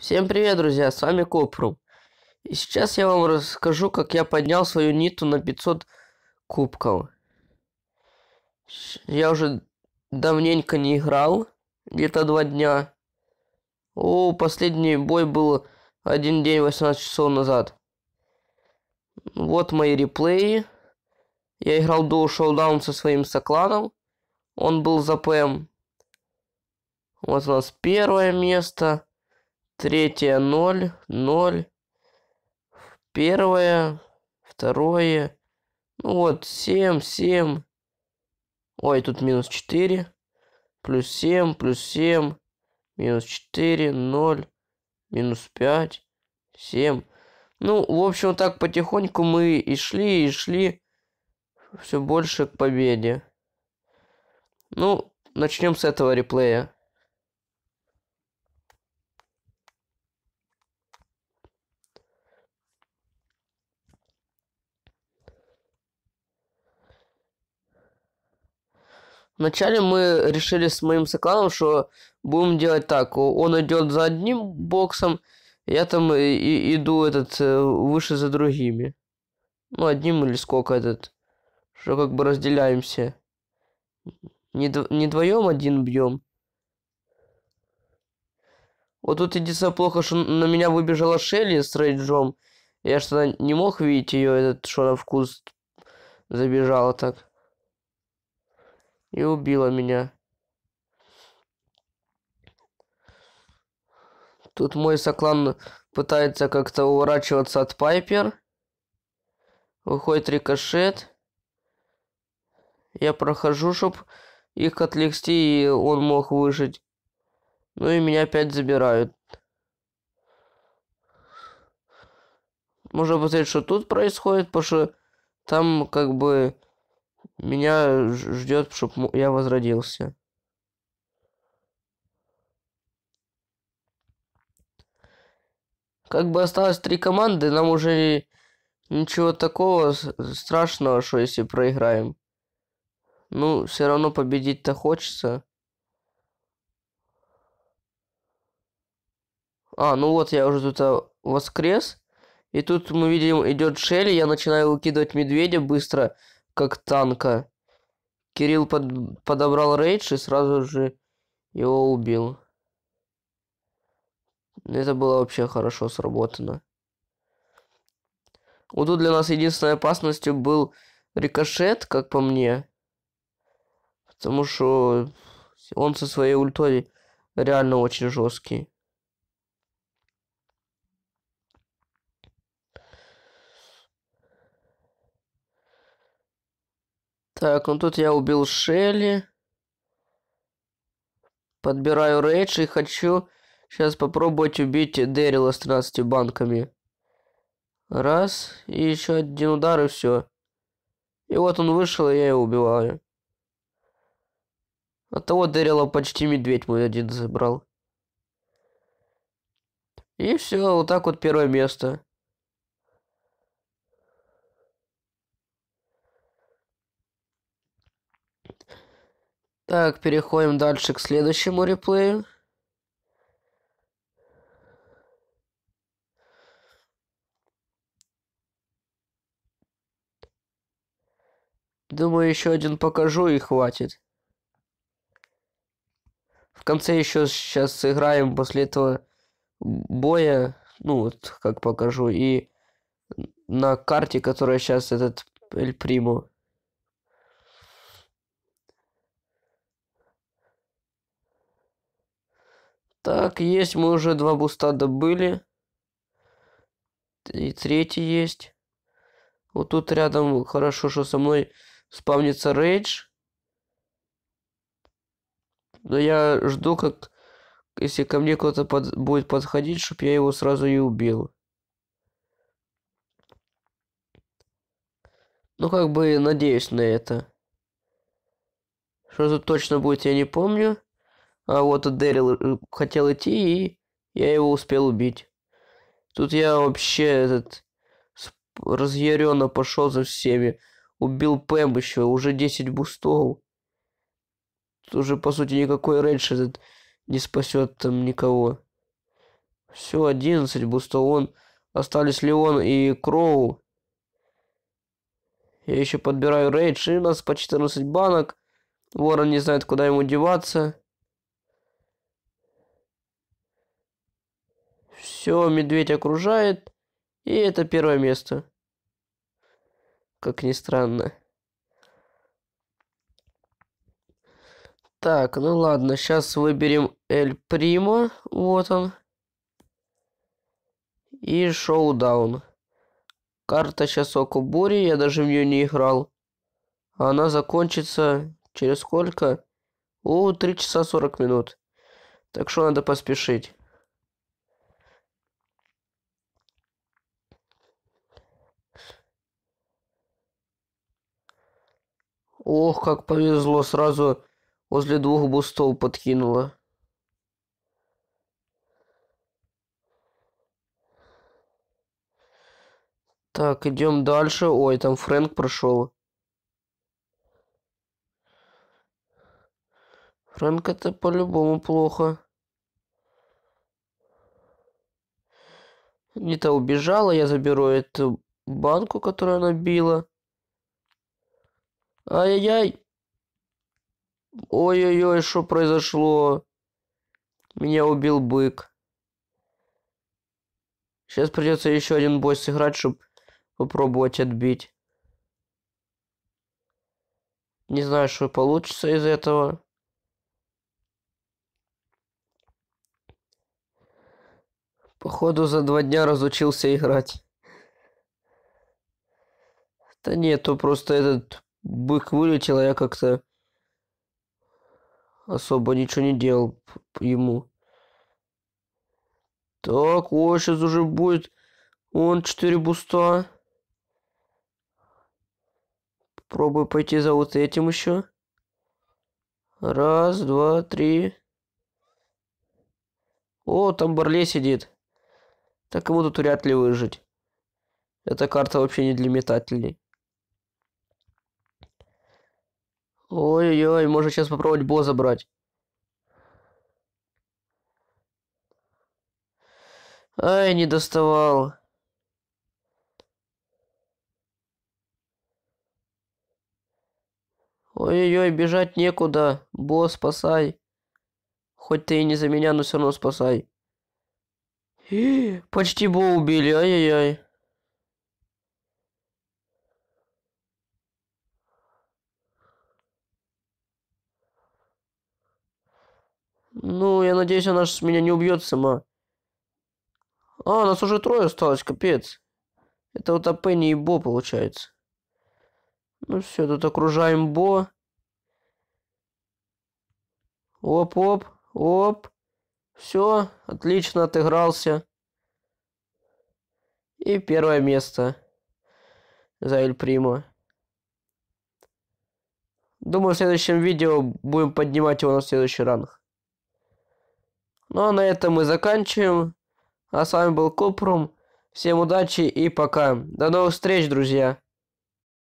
Всем привет, друзья, с вами Копрум. И сейчас я вам расскажу, как я поднял свою ниту на 500 кубков. Я уже давненько не играл, где-то два дня. О, последний бой был один день 18 часов назад. Вот мои реплеи. Я играл до шоудаун со своим сокланом. Он был за ПМ. Вот у нас первое место. Третье ноль, ноль. Первое, второе. Ну вот, семь, семь. Ой, тут минус четыре. Плюс семь, плюс семь. Минус четыре, ноль. Минус пять, семь. Ну, в общем, так потихоньку мы и шли, и шли все больше к победе. Ну, начнем с этого реплея. Вначале мы решили с моим сокланом, что будем делать так. Он идет за одним боксом, я там и, иду этот э, выше за другими. Ну, одним или сколько этот. Что как бы разделяемся. Не, не вдвоем один бьем. Вот тут единственное плохо, что на меня выбежала Шелли с рейджом. Я что-то не мог видеть ее, этот, что на вкус забежала так и убила меня. Тут мой соклан пытается как-то уворачиваться от Пайпер. Выходит рикошет. Я прохожу, чтоб их отвлекти, и он мог выжить. Ну и меня опять забирают. Можно посмотреть, что тут происходит, потому что там как бы меня ждет, чтобы я возродился. Как бы осталось три команды, нам уже ничего такого страшного, что если проиграем. Ну, все равно победить-то хочется. А, ну вот я уже тут а, воскрес. И тут мы видим, идет Шелли, я начинаю выкидывать медведя быстро как танка. Кирилл под, подобрал рейдж и сразу же его убил. Это было вообще хорошо сработано. Вот тут для нас единственной опасностью был рикошет, как по мне. Потому что он со своей ультой реально очень жесткий. Так, ну тут я убил Шелли. Подбираю рейдж и хочу сейчас попробовать убить Дэрила с 13 банками. Раз, и еще один удар, и все. И вот он вышел, и я его убиваю. От того Дэрила почти медведь мой один забрал. И все, вот так вот первое место. Так, переходим дальше к следующему реплею. Думаю, еще один покажу и хватит. В конце еще сейчас сыграем после этого боя, ну вот как покажу, и на карте, которая сейчас этот Эль Приму. Так, есть, мы уже два буста добыли. И третий есть. Вот тут рядом хорошо, что со мной спавнится рейдж. Но я жду, как если ко мне кто-то под, будет подходить, чтобы я его сразу и убил. Ну, как бы надеюсь на это. Что тут точно будет, я не помню. А вот Дэрил э, хотел идти, и я его успел убить. Тут я вообще этот разъяренно пошел за всеми. Убил Пэм еще, уже 10 бустов. Тут уже, по сути, никакой рейдж этот не спасет там никого. Все, 11 бустов. Вон остались Леон и Кроу. Я еще подбираю рейдж. И у нас по 14 банок. Ворон не знает, куда ему деваться. Все, медведь окружает. И это первое место. Как ни странно. Так, ну ладно, сейчас выберем Эль Примо. Вот он. И Шоудаун. Карта сейчас Окубури, я даже в нее не играл. Она закончится через сколько? О, 3 часа 40 минут. Так что надо поспешить. Ох, как повезло, сразу возле двух бустов подкинула. Так, идем дальше. Ой, там Фрэнк прошел. Фрэнк это по-любому плохо. Не-то убежала, я заберу эту банку, которую она била. Ай-яй-яй. Ой-ой-ой, что произошло? Меня убил бык. Сейчас придется еще один бой сыграть, чтобы попробовать отбить. Не знаю, что получится из этого. Походу за два дня разучился играть. Да нет, то просто этот бык вылетел, а я как-то особо ничего не делал ему. Так, о, сейчас уже будет. Он 4 буста. Попробую пойти за вот этим еще. Раз, два, три. О, там Барле сидит. Так ему тут вряд ли выжить. Эта карта вообще не для метателей. Ой-ой-ой, можно сейчас попробовать бо забрать. Ай, не доставал. Ой-ой-ой, бежать некуда. Бо, спасай. Хоть ты и не за меня, но все равно спасай. Почти Бо убили, ай-яй-яй. Ну, я надеюсь, она с меня не убьет сама. А, нас уже трое осталось, капец. Это вот Апенни и Бо получается. Ну все, тут окружаем Бо. Оп-оп, оп. Все, отлично отыгрался. И первое место за Эль Примо. Думаю, в следующем видео будем поднимать его на следующий ранг. Ну а на этом мы заканчиваем. А с вами был Купрум. Всем удачи и пока. До новых встреч, друзья.